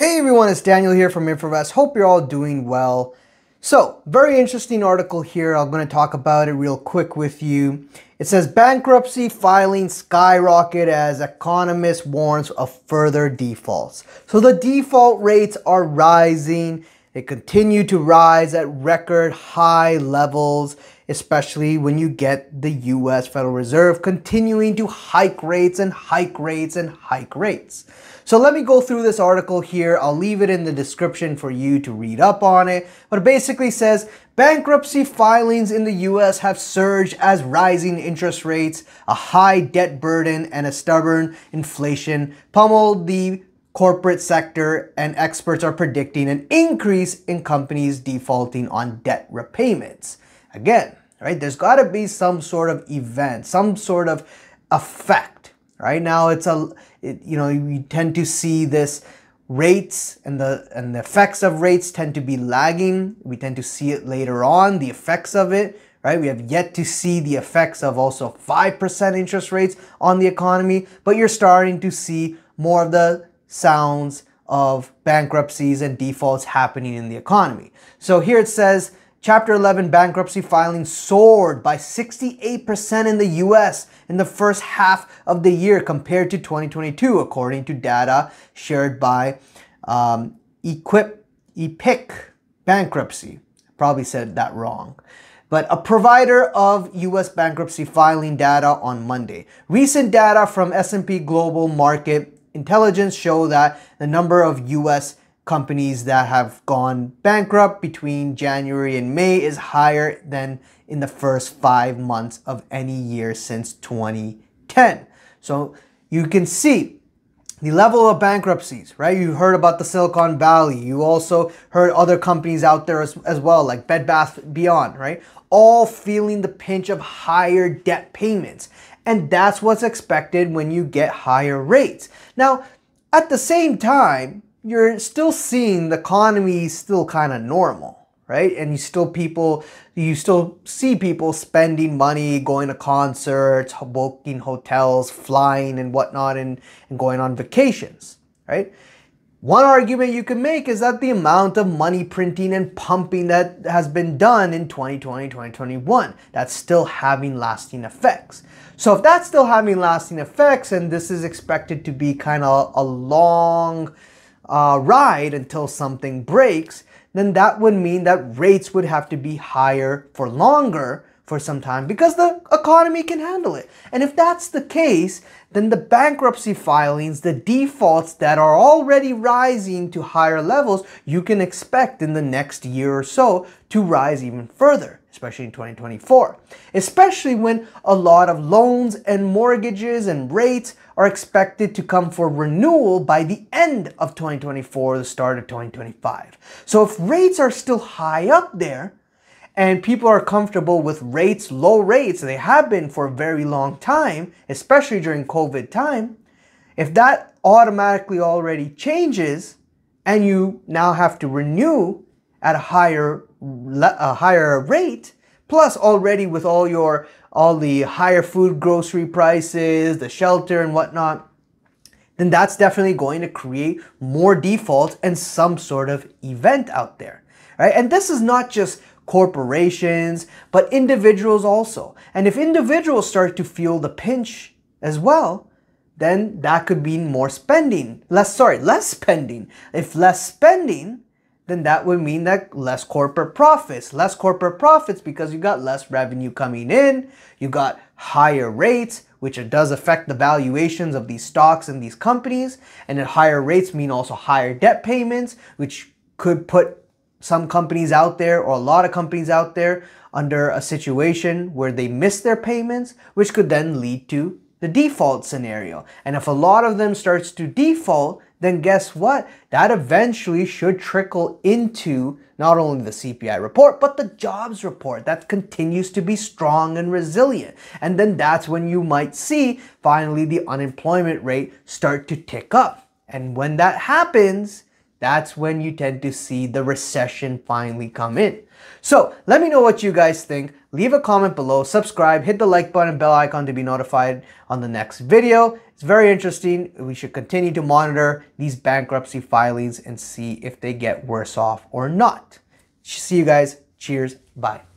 Hey everyone, it's Daniel here from Inforvest. Hope you're all doing well. So, very interesting article here. I'm going to talk about it real quick with you. It says bankruptcy filing skyrocket as economist warns of further defaults. So the default rates are rising. They continue to rise at record high levels, especially when you get the US Federal Reserve continuing to hike rates and hike rates and hike rates. So let me go through this article here. I'll leave it in the description for you to read up on it. But it basically says bankruptcy filings in the US have surged as rising interest rates, a high debt burden, and a stubborn inflation pummeled the corporate sector and experts are predicting an increase in companies defaulting on debt repayments. Again, right? There's got to be some sort of event, some sort of effect Right now, it's a it, you know you tend to see this rates and the and the effects of rates tend to be lagging. We tend to see it later on, the effects of it. Right, we have yet to see the effects of also 5% interest rates on the economy, but you're starting to see more of the sounds of bankruptcies and defaults happening in the economy. So here it says Chapter 11 bankruptcy filings soared by 68% in the US in the first half of the year compared to 2022, according to data shared by um, Equip, Epiq Bankruptcy. Probably said that wrong. But a provider of US bankruptcy filing data on Monday. Recent data from S&P Global Market Intelligence show that the number of US companies that have gone bankrupt between January and May is higher than in the first five months of any year since 2010. So you can see the level of bankruptcies, right? You heard about the Silicon Valley. You also heard other companies out there as, as well, like Bed Bath Beyond, right? All feeling the pinch of higher debt payments. And that's what's expected when you get higher rates. Now, at the same time, you're still seeing the economy still kind of normal, right? And you still people, you still see people spending money, going to concerts, booking hotels, flying and whatnot, and, and going on vacations, right? One argument you can make is that the amount of money printing and pumping that has been done in 2020, 2021, that's still having lasting effects. So if that's still having lasting effects and this is expected to be kind of a long uh, ride until something breaks, then that would mean that rates would have to be higher for longer for some time because the economy can handle it. And if that's the case, then the bankruptcy filings, the defaults that are already rising to higher levels, you can expect in the next year or so to rise even further especially in 2024. Especially when a lot of loans and mortgages and rates are expected to come for renewal by the end of 2024, the start of 2025. So if rates are still high up there, and people are comfortable with rates, low rates, they have been for a very long time, especially during COVID time, if that automatically already changes and you now have to renew at a higher a higher rate, plus already with all your all the higher food grocery prices, the shelter and whatnot, then that's definitely going to create more defaults and some sort of event out there. Right? And this is not just corporations, but individuals also. And if individuals start to feel the pinch as well, then that could mean more spending. Less, sorry, less spending. If less spending, then that would mean that less corporate profits. Less corporate profits because you got less revenue coming in, you got higher rates, which it does affect the valuations of these stocks and these companies. And then higher rates mean also higher debt payments, which could put some companies out there or a lot of companies out there under a situation where they miss their payments, which could then lead to the default scenario. And if a lot of them starts to default, then guess what? That eventually should trickle into not only the CPI report, but the jobs report that continues to be strong and resilient. And then that's when you might see finally the unemployment rate start to tick up. And when that happens, that's when you tend to see the recession finally come in. So let me know what you guys think. Leave a comment below, subscribe, hit the like button, and bell icon to be notified on the next video. It's very interesting. We should continue to monitor these bankruptcy filings and see if they get worse off or not. See you guys. Cheers. Bye.